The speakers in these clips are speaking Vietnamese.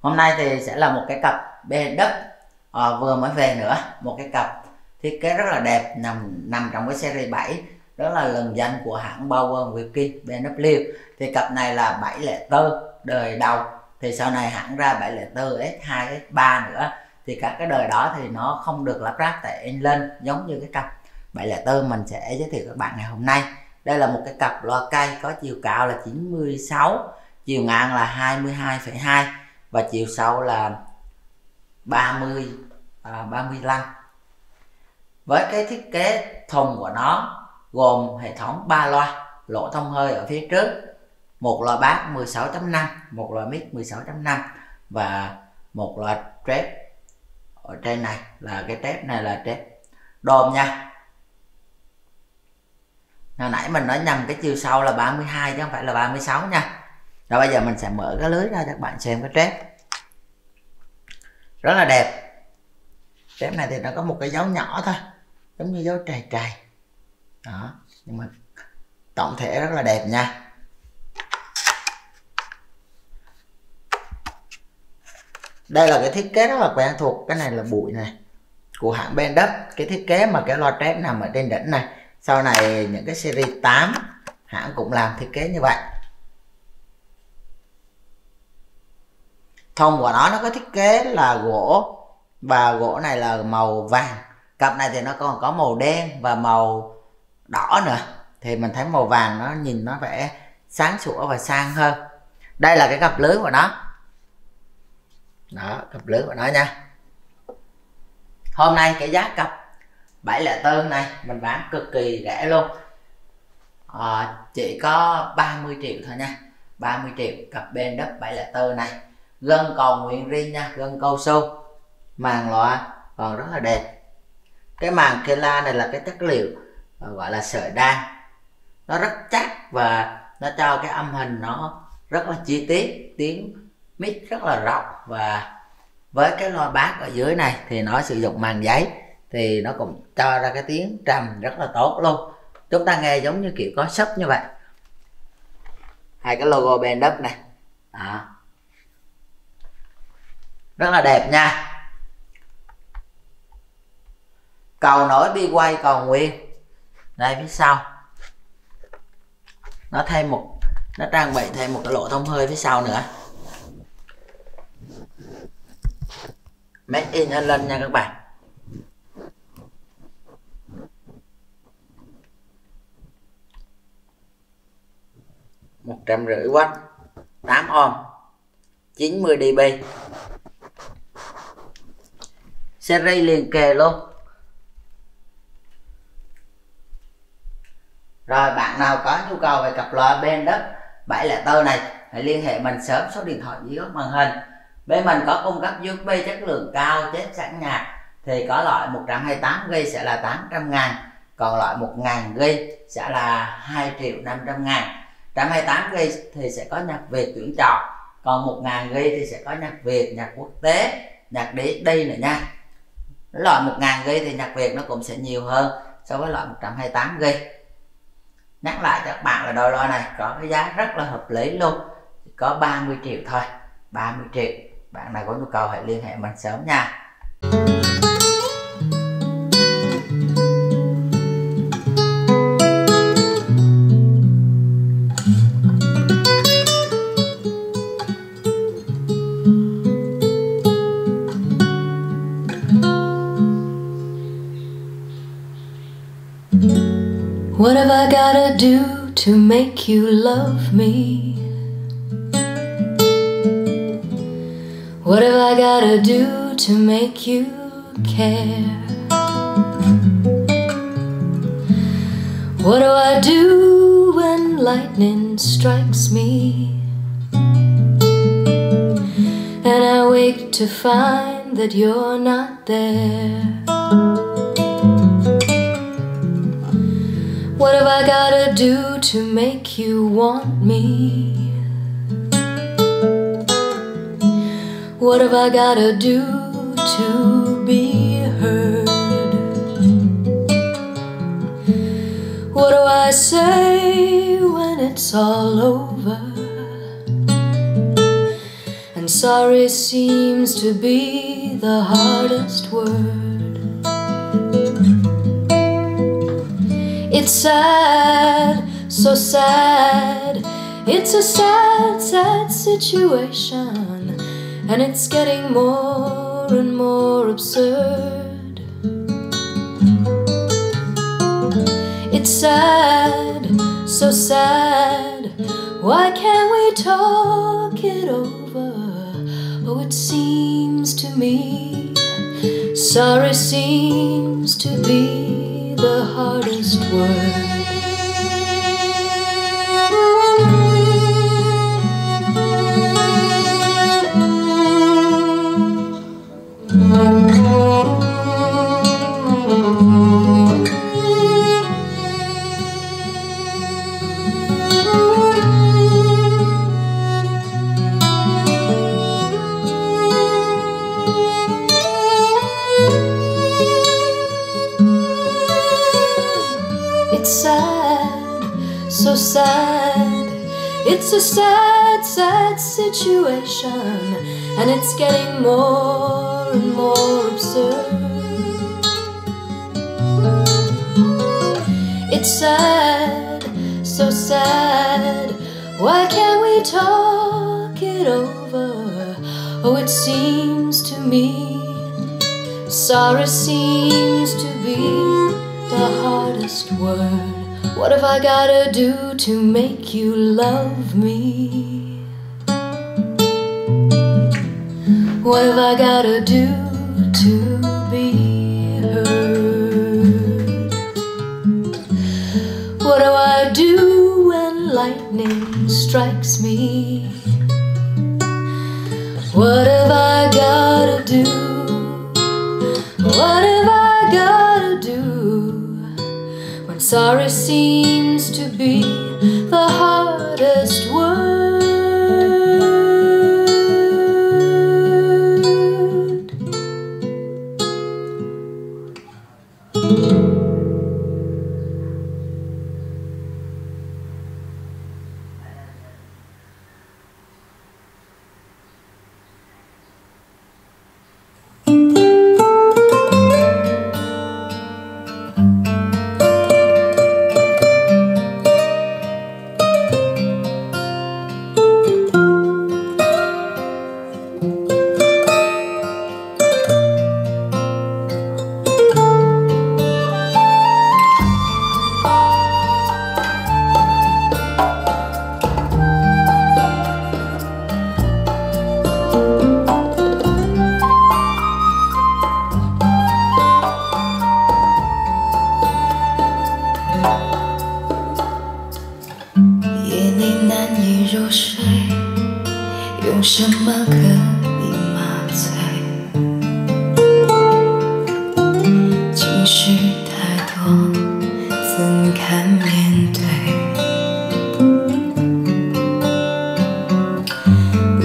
hôm nay thì sẽ là một cái cặp bê đất à, vừa mới về nữa một cái cặp thiết kế rất là đẹp nằm nằm trong cái series 7 đó là lần danh của hãng Bauer Wilkie BMW thì cặp này là 704 đời đầu. Thì sau này hãng ra 704 S2 S3 nữa. Thì các cái đời đó thì nó không được lắp ráp tại England giống như cái cặp 704 mình sẽ giới thiệu các bạn ngày hôm nay. Đây là một cái cặp loa cây có chiều cao là 96 chiều ngang là 22,2 và chiều sau là 30 à, 35 với cái thiết kế thùng của nó gồm hệ thống 3 loa lỗ thông hơi ở phía trước một loa bát 16.5 một loa mic 16.5 và một loa trép ở trên này là cái trép này là trép đồm nha. Hồi nãy mình nói nhầm cái chiều sau là 32 chứ không phải là 36 nha rồi bây giờ mình sẽ mở cái lưới ra cho các bạn xem cái trép. Rất là đẹp. Trép này thì nó có một cái dấu nhỏ thôi, giống như dấu trầy trầy đó, nhưng mà tổng thể rất là đẹp nha. Đây là cái thiết kế rất là quen thuộc, cái này là bụi này, của hãng Bendup cái thiết kế mà cái loa trép nằm ở trên đỉnh này. Sau này những cái series 8 hãng cũng làm thiết kế như vậy. Thông của nó nó có thiết kế là gỗ. Và gỗ này là màu vàng. Cặp này thì nó còn có màu đen và màu đỏ nữa. Thì mình thấy màu vàng nó nhìn nó vẻ sáng sủa và sang hơn. Đây là cái cặp lưới của nó. Đó cặp lưới của nó nha. Hôm nay cái giá cặp 704 này mình bán cực kỳ rẻ luôn. À, chỉ có 30 triệu thôi nha. 30 triệu cặp bên đất 704 này gân cầu nguyện riêng nha, gân câu su màng loa còn rất là đẹp. Cái màn kela này là cái chất liệu ờ, gọi là sợi đan. Nó rất chắc và nó cho cái âm hình nó rất là chi tiết, tiếng mic rất là rộng. Và với cái loa bass ở dưới này thì nó sử dụng màng giấy, thì nó cũng cho ra cái tiếng trầm rất là tốt luôn. Chúng ta nghe giống như kiểu có sấp như vậy. Hai cái logo bên đất này. Đó rất là đẹp nha. Cầu nổi bi quay còn nguyên đây, phía sau. Nó thêm một, nó trang bị thêm một cái lỗ thông hơi phía sau nữa. Made in Ireland nha các bạn. Một trăm rưỡi w 8 ohm 90 dB series liền kề luôn. Rồi, bạn nào có nhu cầu về cặp loa bên đất 704 này, hãy liên hệ mình sớm số điện thoại dưới góc màn hình. Bên mình có cung cấp USB chất lượng cao, chép sẵn nhạc, thì có loại 128 g sẽ là 800 ngàn, còn loại 1000 g sẽ là 2 triệu 500 ngàn. 128 g thì sẽ có nhạc Việt tuyển chọn, còn 1000 g thì sẽ có nhạc Việt, nhạc quốc tế, nhạc đế đi nữa nha loại 1000 g thì nhạc Việt nó cũng sẽ nhiều hơn so với loại 128 g nhắc lại cho các bạn là đôi loa này có cái giá rất là hợp lý luôn. Có 30 triệu thôi 30 triệu. Bạn nào có nhu cầu hãy liên hệ mình sớm nha. Gotta do to make you love me? What have I gotta do to make you care? What do I do when lightning strikes me? And I wake to find that you're not there. What have I gotta do to make you want me? What have I gotta do to be heard? What do I say when it's all over? And Sorry seems to be the hardest word. It's sad, so sad. It's a sad, sad situation, and it's getting more and more absurd. It's sad, so sad. Why can't we talk it over? Oh, it seems to me sorry seems to be the hardest word. It's a sad, sad situation, and it's getting more and more absurd. It's sad, so sad. Why can't we talk it over? Oh, it seems to me sorrow seems to be the hardest word. What have I gotta do to make you love me? What have I gotta do to be heard? What do I do when lightning strikes me? What have I gotta do? What have I gotta sorry seems to be the hardest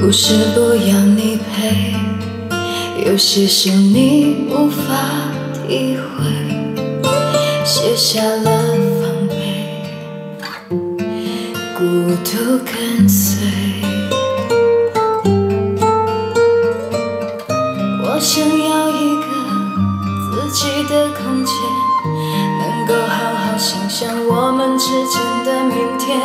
不是不要你陪，有些事你无法体会，卸下了防备。孤独跟随。我想要一个自己的空间，能够好好想想我们之间的明天。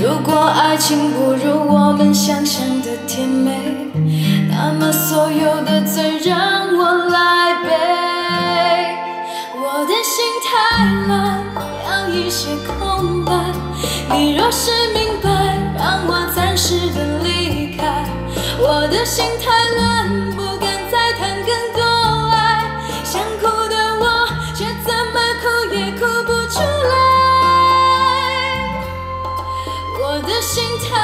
如果爱情不如我们想象甜美，那么所有的罪让我来背。我的心太乱，要一些空白。你若是明白，让我暂时的离开。我的心太乱，不敢再谈更多。爱。想哭的我，却怎么哭也哭不出来。我的心太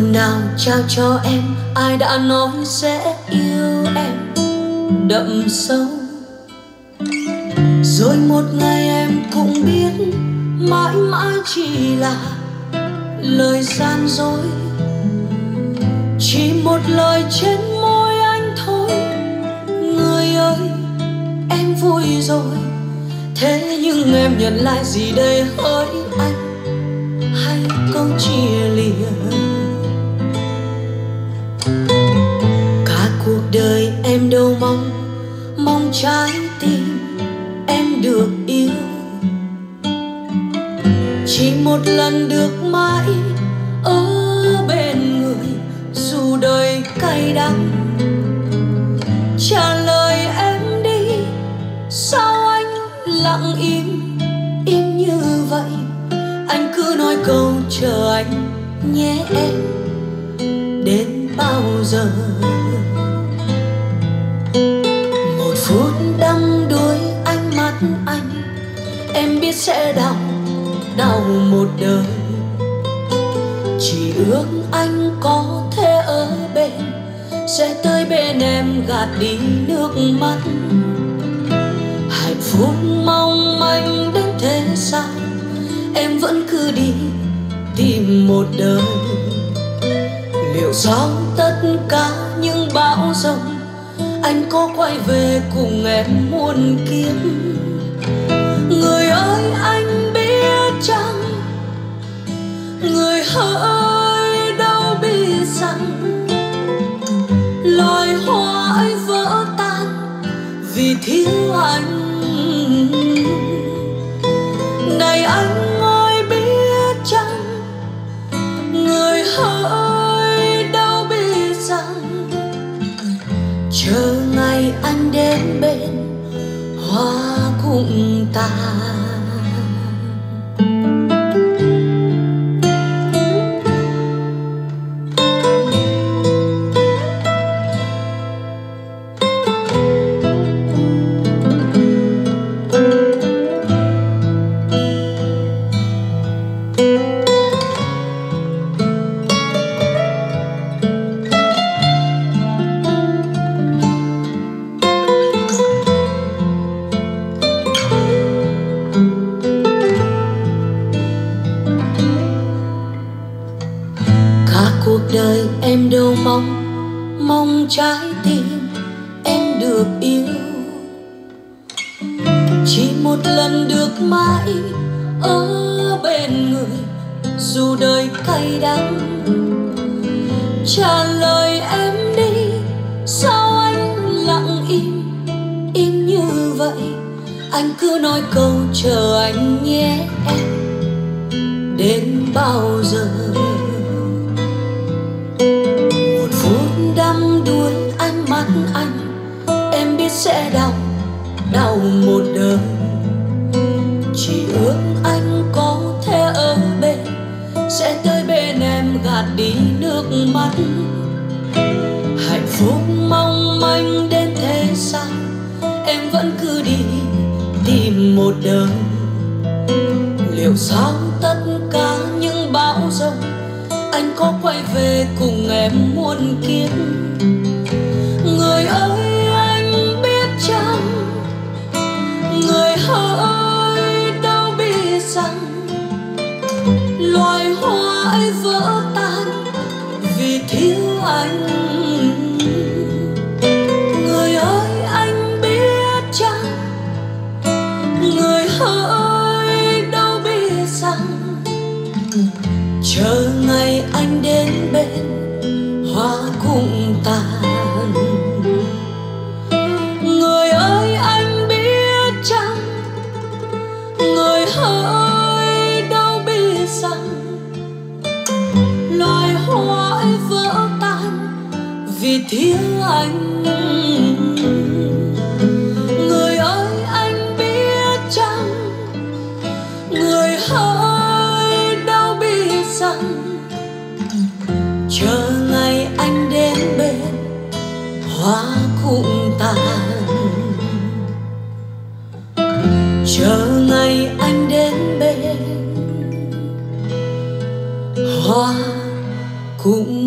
nào trao cho em, ai đã nói sẽ yêu em đậm sâu. Rồi một ngày em cũng biết mãi mãi chỉ là lời gian dối. Chỉ một lời trên môi anh thôi, người ơi, em vui rồi. Thế nhưng em nhận lại gì đây hỡi anh? Hay câu chỉ câu chờ anh nhé em. Đến bao giờ? Một phút đắm đuối ánh mắt anh, em biết sẽ đau đau một đời. Chỉ ước anh có thể ở bên, sẽ tới bên em gạt đi nước mắt. Hạnh phúc mong manh đến thế sao em vẫn cứ đi, tìm một đời. Liệu sau tất cả những bão giông anh có quay về cùng em muôn kiếp? Người ơi, anh biết chăng? Người hỡi đâu biết rằng loài hoa ấy vỡ tan vì thiếu anh. Ở bên người, dù đời cay đắng. Trả lời em đi, sao anh lặng im im như vậy? Anh cứ nói câu chờ anh nhé. Em đến bao giờ? Một phút đắm đuối ánh mắt anh, em biết sẽ đau đau một đời. Đời. Liệu sau tất cả những bão giông anh có quay về cùng em muôn kiếp? Thiếu anh. Người ơi, anh biết chăng? Người hỡi đâu biết rằng, chờ ngày anh đến bên, hoa cũng tàn. Chờ ngày anh đến bên, hoa cũng